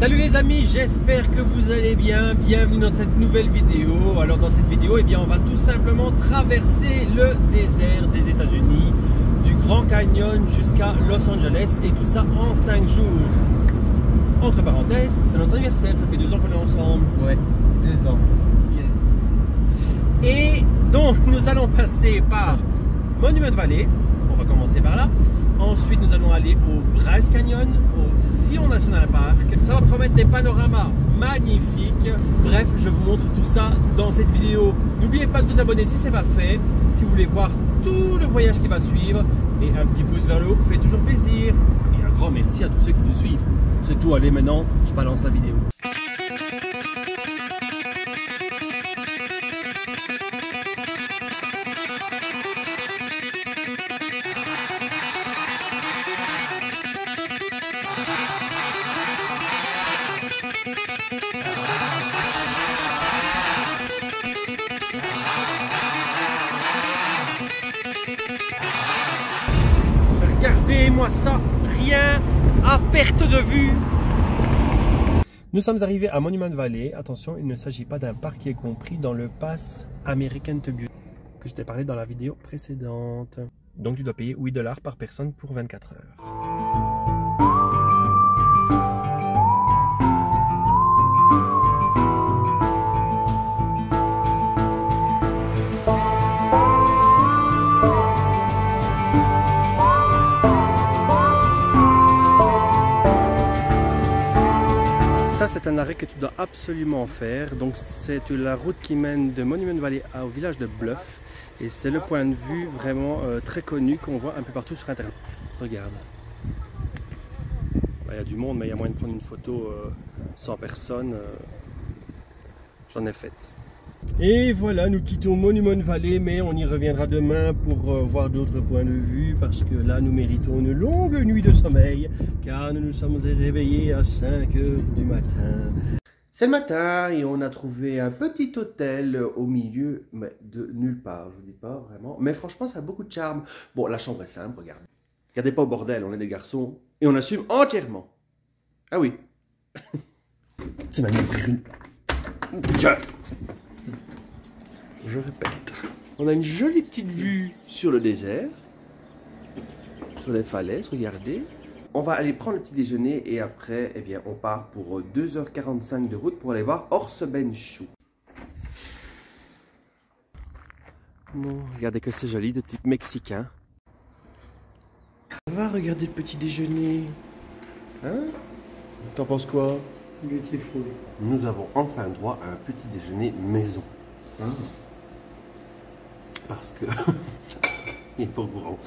Salut les amis, j'espère que vous allez bien. Bienvenue dans cette nouvelle vidéo. Alors dans cette vidéo, eh bien, on va tout simplement traverser le désert des États-Unis, du Grand Canyon jusqu'à Los Angeles et tout ça en 5 jours. Entre parenthèses, c'est notre anniversaire, ça fait deux ans qu'on est ensemble. Ouais, deux ans. Et donc nous allons passer par Monument Valley, on va commencer par là. Ensuite nous allons aller au Bryce Canyon, au Zion National Park. Ça va promettre des panoramas magnifiques. Bref, je vous montre tout ça dans cette vidéo. N'oubliez pas de vous abonner si ce n'est pas fait. Si vous voulez voir tout le voyage qui va suivre. Et un petit pouce vers le haut fait toujours plaisir. Et un grand merci à tous ceux qui nous suivent. C'est tout, allez maintenant, je balance la vidéo. Rien à perte de vue. Nous sommes arrivés à Monument Valley. Attention, il ne s'agit pas d'un parc qui est compris dans le pass American to que je t'ai parlé dans la vidéo précédente. Donc tu dois payer 8 dollars par personne pour 24 heures. C'est un arrêt que tu dois absolument faire. Donc, c'est la route qui mène de Monument Valley au village de Bluff. Et c'est le point de vue vraiment euh, très connu qu'on voit un peu partout sur Internet. Regarde. Il y a du monde, mais il y a moyen de prendre une photo euh, sans personne. euh, J'en ai fait. Et voilà, nous quittons Monument Valley, mais on y reviendra demain pour euh, voir d'autres points de vue, parce que là, nous méritons une longue nuit de sommeil, car nous nous sommes réveillés à 5 heures du matin. C'est le matin et on a trouvé un petit hôtel au milieu mais de nulle part, je vous dis pas vraiment. Mais franchement, ça a beaucoup de charme. Bon, la chambre est simple, regardez. Regardez pas au bordel, on est des garçons et on assume entièrement. Ah oui. C'est même ouvrir une... Je répète. On a une jolie petite vue sur le désert, sur les falaises, regardez. On va aller prendre le petit déjeuner et après, eh bien, on part pour 2h45 de route pour aller voir Chou. Bon, regardez que c'est joli, de type mexicain. On va regarder le petit déjeuner. Hein? T'en penses quoi? Nous avons enfin droit à un petit déjeuner maison. Ah. Parce que. Il est pas au courant.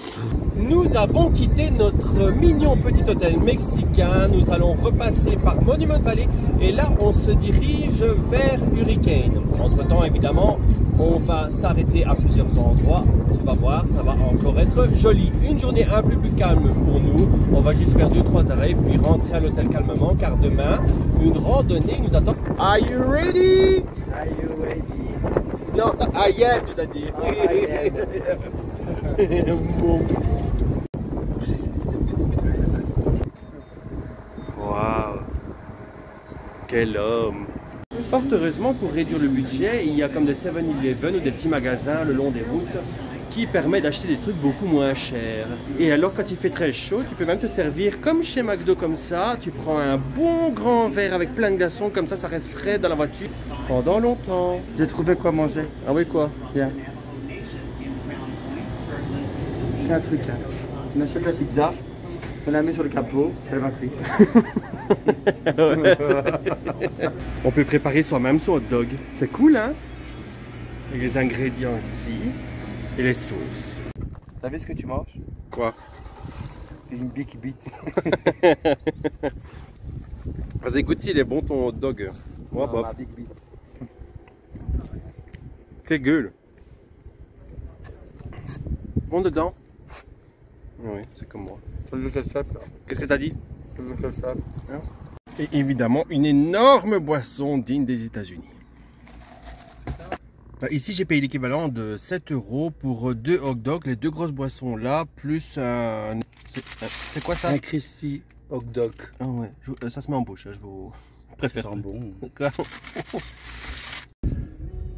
Nous avons quitté notre mignon petit hôtel mexicain. Nous allons repasser par Monument Valley. Et là, on se dirige vers Hurricane. Entre temps, évidemment, on va s'arrêter à plusieurs endroits. Tu vas voir, ça va encore être joli. Une journée un peu plus calme pour nous. On va juste faire 2-3 arrêts, puis rentrer à l'hôtel calmement. Car demain, une randonnée nous attend. Are you ready? Are you ready? Non, I am, tu l'as dit. Ah, Bon. Waouh Quel homme Fort heureusement, pour réduire le budget, il y a comme des 7-Eleven ou des petits magasins le long des routes qui permettent d'acheter des trucs beaucoup moins chers. Et alors, quand il fait très chaud, tu peux même te servir comme chez McDo comme ça. Tu prends un bon grand verre avec plein de glaçons, comme ça, ça reste frais dans la voiture pendant longtemps. J'ai trouvé quoi manger? Ah oui, quoi? Viens. Fais un truc. Hein. On achète la pizza, on la met sur le capot, elle va cuire. On peut préparer soi-même son hot dog. C'est cool, hein? Et les ingrédients ici. Et les sauces. T'as vu ce que tu manges? Quoi? Une big bite. Vas-y, goûte s'il est bon ton hot dog. Moi, Non, bof. big bite. Quelle gueule. Bon dedans Oui, c'est comme moi. Qu'est-ce que t'as dit? Ketchup. Et évidemment, une énorme boisson digne des États-Unis. Ici, j'ai payé l'équivalent de 7 euros pour deux hot dogs, les deux grosses boissons là, plus un. C'est euh, c'est quoi ça? Un crispy Hot dog. Ah ouais, je- euh, ça se met en bouche, hein, je vous préfère. Ça sent bon.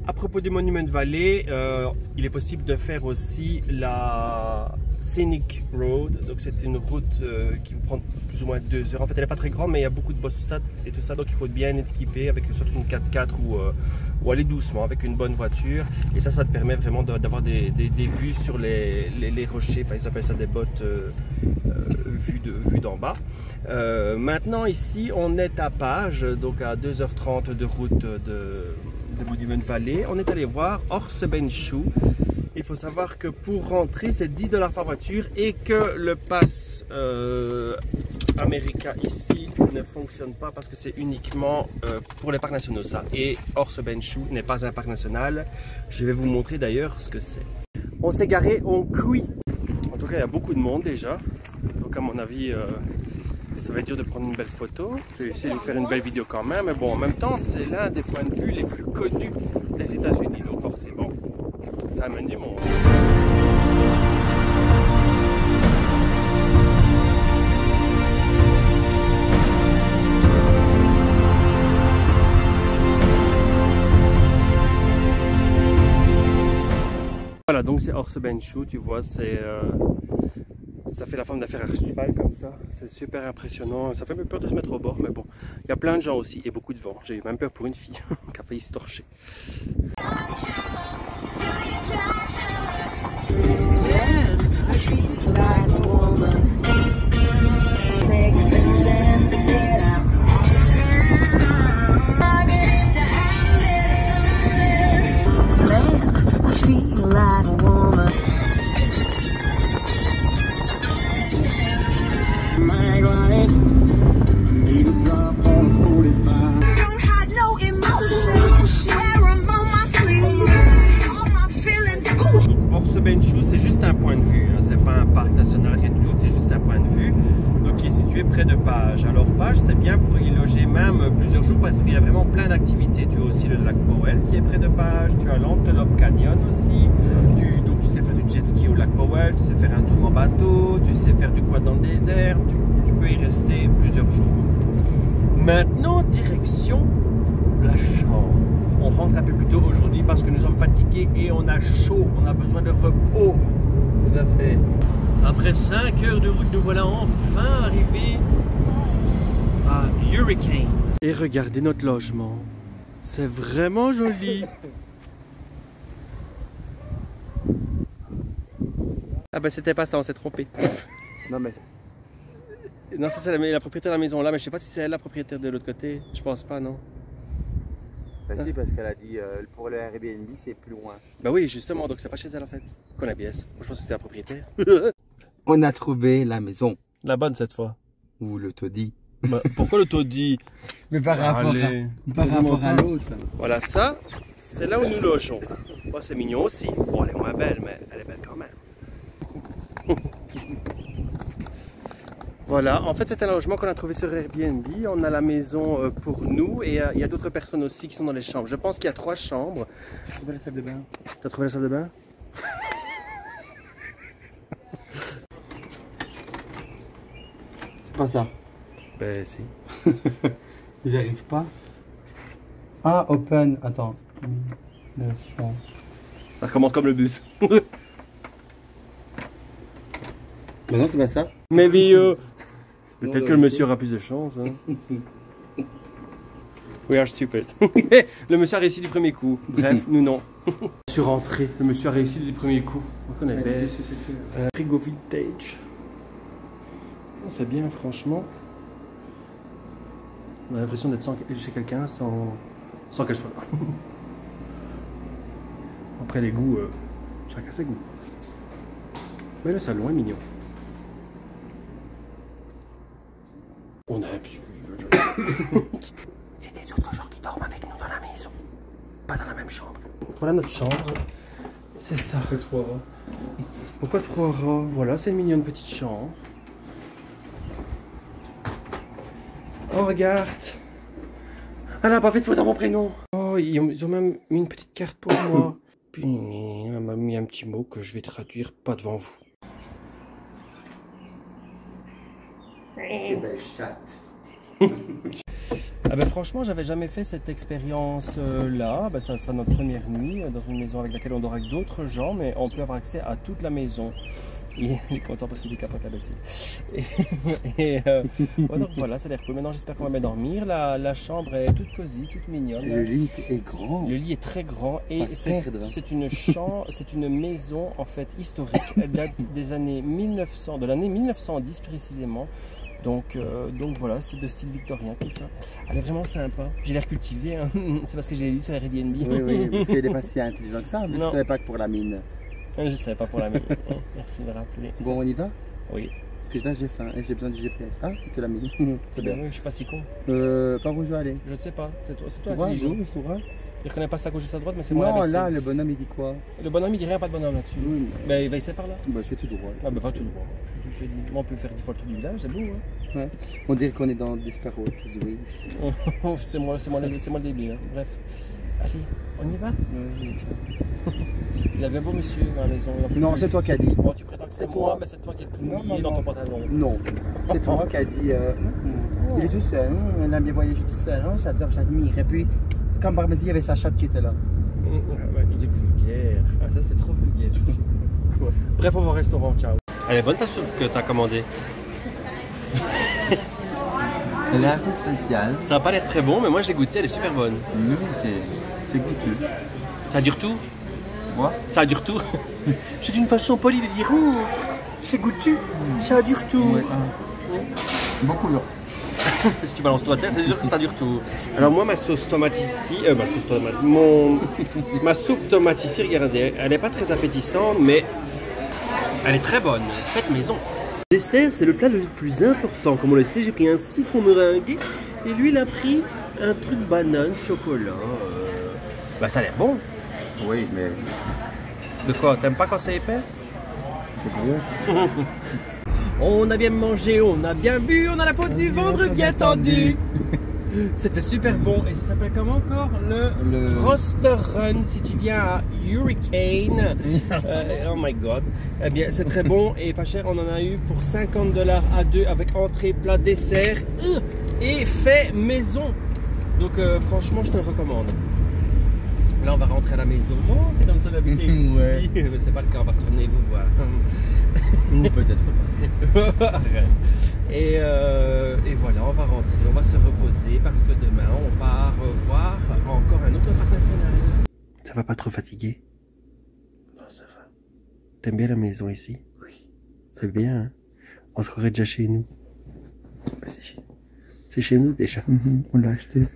À propos du Monument Valley, euh, il est possible de faire aussi la Scenic Road. Donc c'est une route euh, qui prend plus ou moins deux heures. En fait, elle n'est pas très grande, mais il y a beaucoup de bosses et tout ça, donc il faut être bien équipé avec soit une 4x4 ou, euh, ou aller doucement avec une bonne voiture. Et ça, ça te permet vraiment d'avoir des, des- vues sur les, les- rochers. Enfin, ils appellent ça des bottes euh, euh, vues de- vues d'en bas. Maintenant, ici, on est à Page, donc à 2h30 de route de, de Monument Valley. On est allé voir Horsebenshoe. Il faut savoir que pour rentrer, c'est 10 dollars par voiture et que le pass euh, ici ne fonctionne pas parce que c'est uniquement euh, pour les parcs nationaux ça. Et Horsebenshoe n'est pas un parc national. Je vais vous montrer d'ailleurs ce que c'est. On s'est garé, on cuit. En tout cas, il y a beaucoup de monde déjà. Donc à mon avis, euh, ça va être dur de prendre une belle photo. Je vais essayer de faire une belle vidéo quand même. Mais bon, en même temps, c'est l'un des points de vue les plus connus des États-Unis. Donc forcément, ça amène du monde. Voilà, donc c'est Horsebenshoe, tu vois, c'est... euh, ça fait la forme fer à cheval comme ça. C'est super impressionnant. Ça fait un peu peur de se mettre au bord, mais bon. Il y a plein de gens aussi et beaucoup de vent. J'ai eu même peur pour une fille qui a failli se torcher. Feel Donc, qui est situé près de Page. Alors, Page, c'est bien pour y loger même plusieurs jours parce qu'il y a vraiment plein d'activités. Tu as aussi le lac Powell qui est près de Page. Tu as l'Antelope Canyon aussi. Donc, tu sais faire du jet ski au lac Powell. Tu sais faire un tour en bateau. Tu sais faire du quad dans le désert. Tu, tu peux y rester plusieurs jours. Maintenant, direction la chambre. On rentre un peu plus tôt aujourd'hui parce que nous sommes fatigués et on a chaud, on a besoin de repos. Tout à fait. Après 5 heures de route, nous voilà enfin arrivés à Hurricane. Et regardez notre logement. C'est vraiment joli. Ah bah c'était pas ça, on s'est trompé. Non, mais Non, ça c'est la, la propriétaire de la maison là, mais je sais pas si c'est elle la propriétaire de l'autre côté. Je pense pas, non. bah si, parce qu'elle a dit euh, pour le Airbnb, c'est plus loin. Bah oui, justement, donc c'est pas chez elle en fait. Qu'on a BS. Moi je pense que c'était la propriétaire. On a trouvé la maison, La bonne cette fois. ou le taudis. Bah, pourquoi le taudis? Mais par Allez. par rapport à l'autre. Voilà, ça, c'est là où nous logeons. Bon, c'est mignon aussi. Bon, elle est moins belle, mais elle est belle quand même. voilà, en fait, c'est un logement qu'on a trouvé sur Airbnb. On a la maison euh, pour nous et euh, il y a d'autres personnes aussi qui sont dans les chambres. Je pense qu'il y a trois chambres. Tu as trouvé la salle de bain? T'as trouvé la salle de bain? Pas ça. Ben, si. J'y arrive pas. Ah, open. Attends. 900. Ça recommence comme le bus. Mais non, c'est pas ça. Maybe you. Peut-être que le monsieur aura plus de chance. hein. We are stupid. le monsieur a réussi du premier coup. Bref, nous non. Je suis rentré. Le monsieur a réussi du premier coup. On connaît bien. Frigo vintage. C'est bien, franchement. On a l'impression d'être chez quelqu'un sans, sans qu'elle soit là. Après les goûts, euh, chacun ses goûts. Mais le salon est mignon. On a un petit... C'est des autres gens qui dorment avec nous dans la maison. Pas dans la même chambre. Voilà notre chambre. C'est ça. trois rats. Pourquoi trois rats? Voilà, c'est une mignonne petite chambre. Oh, regarde. Elle n'a pas fait de faute à mon prénom. Oh, ils ont, ils ont même mis une petite carte pour moi. Puis, elle m'a mis un petit mot que je vais traduire pas devant vous. Quelle belle chatte. Ah ben franchement, j'avais jamais fait cette expérience euh, là. Ben, ça sera notre première nuit euh, dans une maison avec laquelle on avec d'autres gens, mais on peut avoir accès à toute la maison. Il il est content parce qu'il décapote la baissée. Et, et, euh, ouais, donc voilà, ça a l'air cool. Maintenant, j'espère qu'on va bien dormir. La, la chambre est toute cosy, toute mignonne. Le lit est grand. Le lit est très grand et c'est une chambre, c'est une maison en fait historique. Elle date des années 1900, de l'année 1910 précisément. Donc, euh, donc voilà, c'est de style victorien comme ça. Elle est vraiment sympa. J'ai l'air cultivé, hein. c'est parce que j'ai lu sur Airbnb. Oui, oui, parce qu'il n'est pas si intelligent que ça, mais Non. ne savais pas que pour la mine. Je savais pas pour la mienne. Merci de me rappeler. Bon, on y va? Oui. Parce que là, j'ai faim et j'ai besoin du GPS. Ah, tu l'as mis. C'est bien. Oui, je suis pas si con. Euh, par où je dois aller Je ne sais pas. C'est toi, c'est toi Droite, intelligent. gauche, droite Il reconnaît pas sa gauche et sa droite, mais c'est moi Non, là, le bonhomme, il dit quoi? Le bonhomme, il dit rien, pas de bonhomme là-dessus. Oui, Ben, il va essayer par là. bah, je fais tout droit. Ah, ben, va tout droit. Je- je- je- on peut faire 10 fois le tour du village, c'est beau, hein. On dirait qu'on est dans Desperate Housewives. c'est moi, c'est moi, le- c'est moi le débile. hein. Bref. Allez, on y va? Oui. Il avait un beau monsieur dans la maison. Non, c'est toi qui as dit. Bon, tu prétends que c'est toi. mais c'est toi qui es le plus Non, mouillé non, dans ton pantalon. Non, c'est toi qui as dit. euh, Hum, Il est tout seul, il aime bien voyager tout seul. hein, J'adore, j'admire. Et puis, comme par il y avait sa chatte qui était là. Ah il est vulgaire. Ah, ça, c'est trop vulgaire, je Quoi? Bref, on va au restaurant, ciao. Elle est bonne ta soupe que t'as commandée? Elle est un peu spéciale. Ça a pas l'air très bon, mais moi je l'ai goûtée, elle est super bonne. Oui, c'est, c'est goûteux. Ça a du retour Quoi Ça a du retour C'est une façon polie de dire Hum, c'est goûtu, ça a du retour. Ouais. Beaucoup d'eau. Si tu balances toi à terre, c'est sûr que ça a du retour. Alors moi, ma sauce tomate ici, euh, ma sauce tomate, mon, ma soupe tomate ici, regardez, elle n'est pas très appétissante, mais elle est très bonne. Faites maison. Le dessert, c'est le plat le plus important. Comme on le sait, j'ai pris un citron meringué et lui, il a pris un truc banane, chocolat. euh. Bah ça a l'air bon. Oui, mais De quoi T'aimes pas quand c'est épais? C'est gros. On a bien mangé, on a bien bu, on a la peau du ventre bien tendue. C'était super bon et ça s'appelle comment encore? Le, Le- Roster Run si tu viens à Hurricane. Euh, oh my god. Eh bien c'est très bon et pas cher, on en a eu pour 50 dollars à deux avec entrée, plat, dessert euh, et fait maison. Donc euh, franchement je te le recommande. Là on va rentrer à la maison. Oh, c'est comme ça d'habiter ici. Ouais. Mais c'est pas le cas, on va retourner vous voir. Ou peut-être pas. Et, euh, et voilà, on va rentrer, on va se reposer parce que demain on part voir encore un autre parc national. Ça va pas trop fatigué Non, ça va. T'aimes bien la maison ici? Oui. C'est bien, hein? On se croirait déjà chez nous. Bah, c'est chez C'est chez nous déjà. nous. On l'a acheté.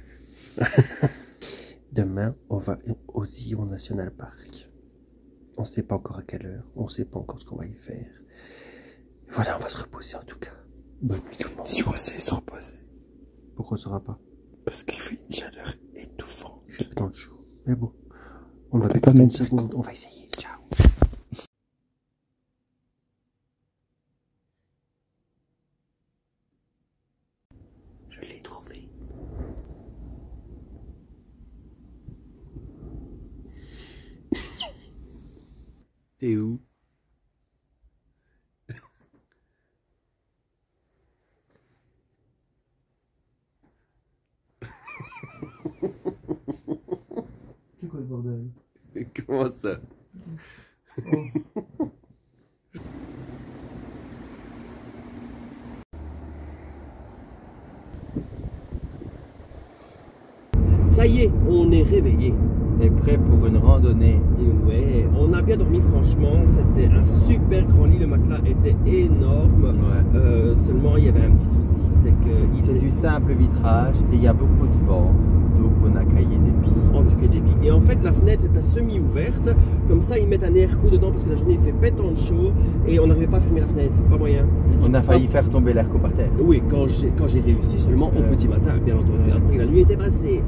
Demain, on va au Zion National Park. On sait pas encore à quelle heure, on sait pas encore ce qu'on va y faire. Voilà, on va se reposer en tout cas. Bonne nuit tout le monde. Si on sait se reposer. Pourquoi on saura pas? Parce qu'il fait une chaleur étouffante. Il fait dans le jour. Mais bon, on va peut-être pas une seconde. On va essayer. Ciao. Je l'ai trouvé. T'es où? C'est quoi le bordel? Comment ça? Ça y est, on est réveillé. Prêt pour une randonnée. Ouais, on a bien dormi franchement, c'était un super grand lit, le matelas était énorme. Ouais. Euh, seulement il y avait un petit souci, c'est que C'est du simple vitrage et il y a beaucoup de vent. Donc on a caillé des billes. on a que des billes. Et en fait la fenêtre est à semi ouverte, comme ça ils mettent un air dedans parce que la journée il fait pétant chaud et on n'arrivait pas à fermer la fenêtre, pas moyen. On a failli faire tomber l'air par terre. Oui, quand j'ai réussi seulement au Ouais. petit matin, bien entendu, après la nuit était passée.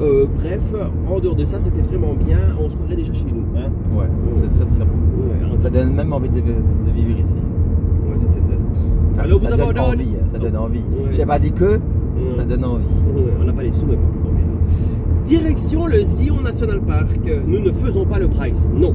Euh, bref, en dehors de ça, c'était vraiment bien. On se croirait déjà chez nous. Hein Ouais, c'est très très bon. ouais, Ça donne même envie de, de vivre ici. ouais, ça c'est vrai. Ça- Allô, ça vous donne envie, hein, ça donne envie. J'ai pas dit que, ça donne envie. Ouais, on n'a pas les sous, mais bon. Direction le Zion National Park. Nous ne faisons pas le Bryce, non.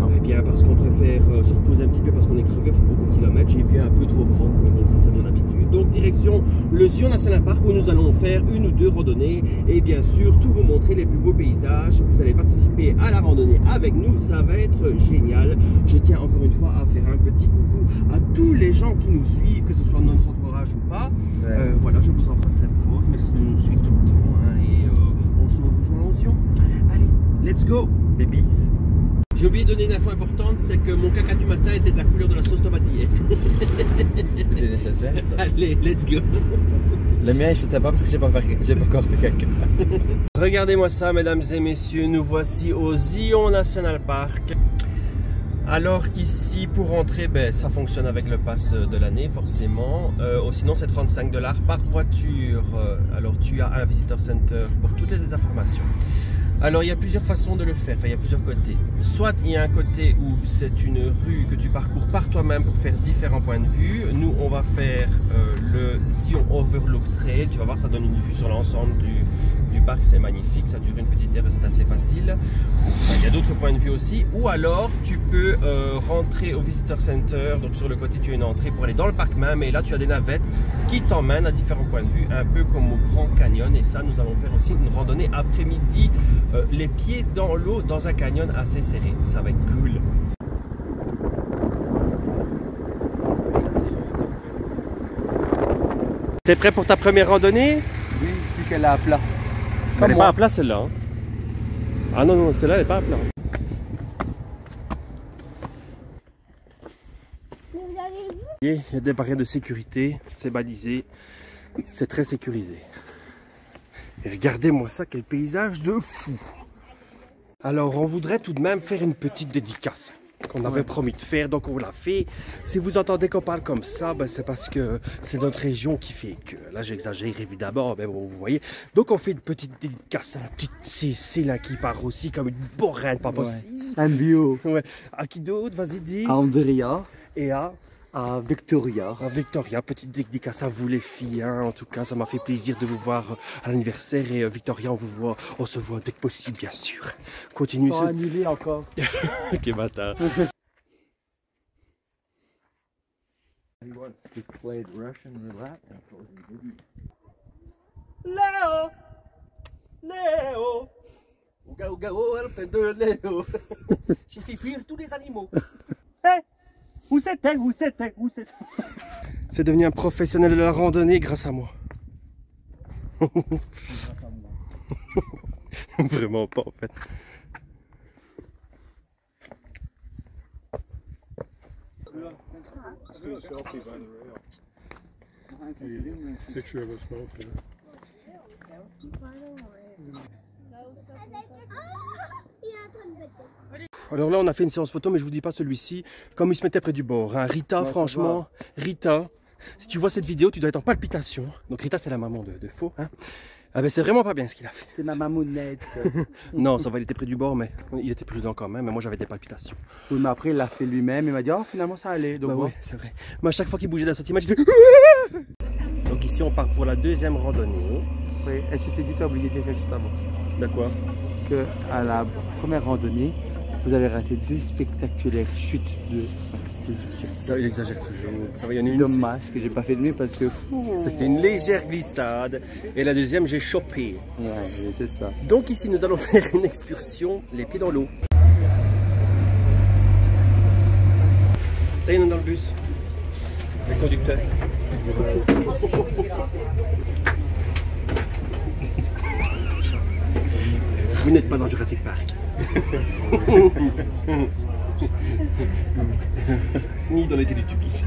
Non. Eh bien, parce qu'on préfère euh, se reposer un petit peu parce qu'on est crevé, il faut beaucoup de kilomètres. J'ai vu un peu trop grand, mais bon, ça c'est mon habitude. Donc, direction le Sion National Park où nous allons faire une ou deux randonnées et bien sûr, tout vous montrer les plus beaux paysages. Vous allez participer à la randonnée avec nous, ça va être génial. Je tiens encore une fois à faire un petit coucou à tous les gens qui nous suivent, que ce soit notre ou pas. Euh, voilà, je vous embrasse très fort. Merci de nous suivre tout le temps hein, et euh, on se rejoint au Sion. Allez, let's go, babies. J'ai oublié de donner une info importante, c'est que mon caca du matin était de la couleur de la sauce tomate d'hier. C'était nécessaire. ça. Allez, let's go. Le mien, je sais pas parce que j'ai pas, fait- j'ai pas encore fait caca. Regardez-moi ça, mesdames et messieurs, nous voici au Zion National Park. Alors ici, pour entrer, ben, ça fonctionne avec le pass de l'année, forcément. Euh, ou sinon, c'est 35 dollars par voiture. Euh, Alors tu as un visitor center pour toutes les informations. Alors il y a plusieurs façons de le faire, enfin il y a plusieurs côtés. Soit il y a un côté où c'est une rue que tu parcours par toi-même pour faire différents points de vue. Nous on va faire euh, le Zion Overlook Trail, tu vas voir ça donne une vue sur l'ensemble du, du parc, c'est magnifique, ça dure une petite heure c'est assez facile. Il y a d'autres points de vue aussi. Ou alors tu peux euh, rentrer au Visitor Center, donc sur le côté tu as une entrée pour aller dans le parc même et là tu as des navettes qui t'emmènent à différents points de vue, un peu comme au Grand Canyon et ça nous allons faire aussi une randonnée après-midi euh, les pieds dans l'eau dans un canyon assez serré. Ça va être cool. T'es prêt pour ta première randonnée? Oui, plus qu'elle est à plat. Elle n'est pas à plat celle-là. hein. Ah non, non, celle-là elle n'est pas à plat. Il y a des barrières de sécurité, c'est balisé, c'est très sécurisé. Et regardez-moi ça, quel paysage de fou Alors on voudrait tout de même faire une petite dédicace qu'on avait promis de faire, donc on l'a fait. Si vous entendez qu'on parle comme ça, ben, c'est parce que c'est notre région qui fait que. Là j'exagère évidemment, mais bon, vous voyez. Donc on fait une petite dédicace à la petite Cécile hein, qui part aussi comme une bourrine, pas possible. Un bio. Ouais. À qui d'autre? Vas-y, dis. À Andrea, Et à à Victoria. ah, Victoria, petite dédicace à vous les filles. hein. En tout cas, ça m'a fait plaisir de vous voir euh, à l'anniversaire. Et euh, Victoria, on vous voit, on se voit dès que possible, bien sûr. Continue Sans ce... annuler encore. Ok, bâtard. Léo Léo Ouga, ouga, oh, elle de Léo J'ai fait fuir tous les animaux. Où c'était Où c'était Où c'était? C'est devenu un professionnel de la randonnée grâce à moi. Vraiment pas en fait. Picture of us both here. Alors là, on a fait une séance photo, mais je vous dis pas celui-ci. Comme il se mettait près du bord. hein. Rita, franchement, Rita, si tu vois cette vidéo, tu dois être en palpitation. Donc Rita, c'est la maman de, de Faux. hein. Ah ben, c'est vraiment pas bien ce qu'il a fait. C'est ma mamounette. Non, ça va, il était près du bord, mais il était prudent quand même. Mais moi, j'avais des palpitations. oui, mais après, il l'a fait lui-même. Il m'a dit, oh, finalement, ça allait. Donc, Bah bon. ouais, c'est vrai. Mais à chaque fois qu'il bougeait d'un centimètre, j'étais. Donc ici, on part pour la deuxième randonnée. Oui, Est-ce que c'est dit, tu as oublié de dire avant De quoi? Que à la première randonnée, vous avez raté deux spectaculaires chutes de Maxime. Ça, il exagère toujours. Ça va, il y en a une. Dommage que j'ai pas fait de mieux parce que. C'était une légère glissade. Et la deuxième, j'ai chopé. Ouais, c'est ça. Donc ici, nous allons faire une excursion, les pieds dans l'eau. Ça y est, on est dans le bus. Le conducteur. Vous n'êtes pas dans Jurassic Park. Ni dans les Télétubbies.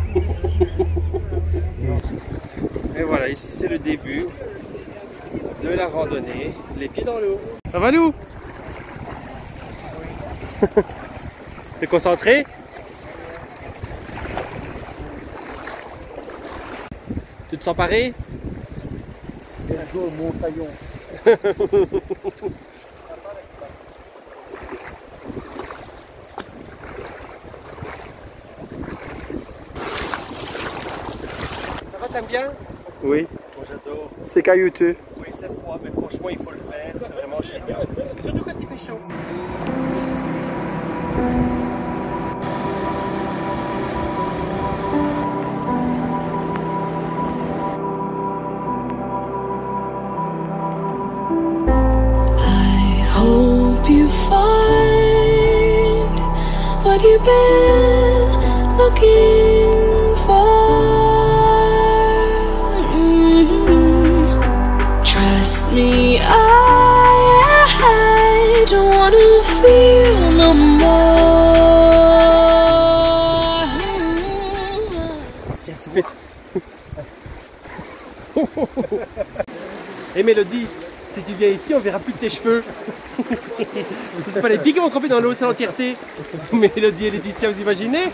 Et voilà, ici c'est le début de la randonnée, les pieds dans l'eau. Ça va nous T'es concentré Tu te sens paré? Let's go, mon saillon. Ça va, t'aimes bien? Oui, Moi j'adore. c'est caillouteux. Oui, c'est froid, mais franchement, il faut le faire. C'est vraiment génial. Surtout quand il fait chaud. Et Mélodie, si tu viens ici, on verra plus tes cheveux. C'est pas les pieds qui vont tremper dans l'eau, c'est l'entièreté. Mélodie et Laetitia, vous imaginez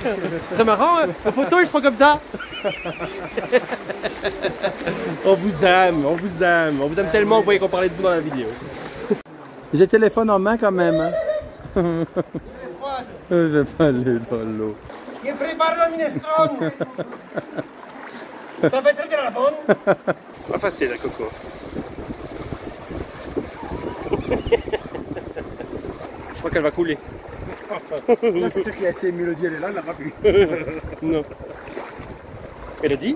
Ce serait marrant, hein En photo, ils seront comme ça. on vous aime, on vous aime, on vous aime tellement, vous voyez qu'on parlait de vous dans la vidéo. J'ai le téléphone en main quand même. Hein. Je vais pas aller dans l'eau. Il prépare la minestrone Ça va être de la bonne Pas facile, la coco. Je crois qu'elle va couler. C'est sûr qu'il y a assez mélodie, elle est là, elle n'a plus. Non. Mélodie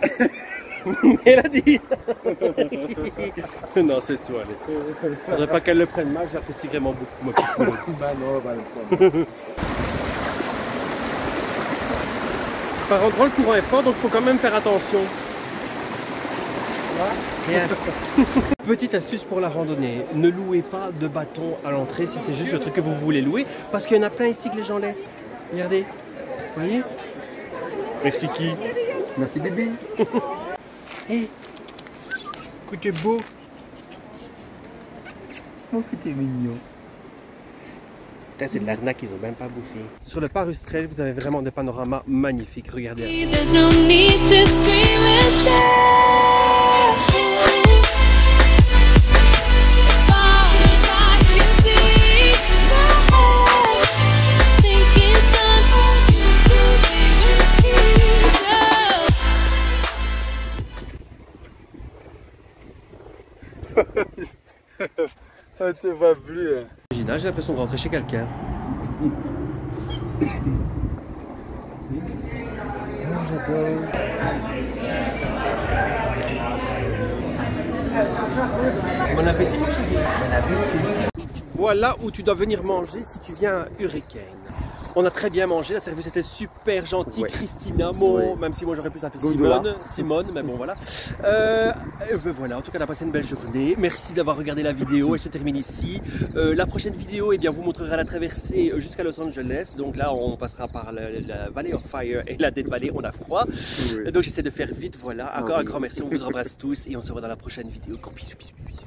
Mélodie Non, c'est toi, allez. Faudrait pas qu'elle le prenne mal, j'apprécie vraiment beaucoup. Bah non, bah non. Par endroit, le courant est fort, donc il faut quand même faire attention. Rien. Petite astuce pour la randonnée, ne louez pas de bâton à l'entrée si c'est juste le truc que vous voulez louer, parce qu'il y en a plein ici que les gens laissent. Regardez, vous voyez Merci qui Merci bébé. Hé es beau Oh que t'es mignon. Putain, c'est de l'arnaque, ils ont même pas bouffé. Sur le Parustrel, vous avez vraiment des panoramas magnifiques, regardez. Vas plus. Hein. Gina, j'ai l'impression de rentrer chez quelqu'un. Oh, j'adore. Bon appétit, mon chéri. Voilà où tu dois venir manger si tu viens à Hurricane. On a très bien mangé, la service était super gentille. Ouais. Christina, Ouais. même si moi j'aurais pu s'appeler Gondola. Simone, Simone, mais bon voilà. Euh, euh, ben voilà, en tout cas, on a passé une belle journée. Merci d'avoir regardé la vidéo. Elle se termine ici. Euh, la prochaine vidéo, eh bien, vous montrera la traversée euh, jusqu'à Los Angeles. Donc là, on passera par la, la Valley of Fire et la Dead Valley. On a froid. Oui. Donc j'essaie de faire vite. Voilà. Encore Ah un grand merci. On vous embrasse tous et on se revoit dans la prochaine vidéo. Gros bisous, bisous, bisous.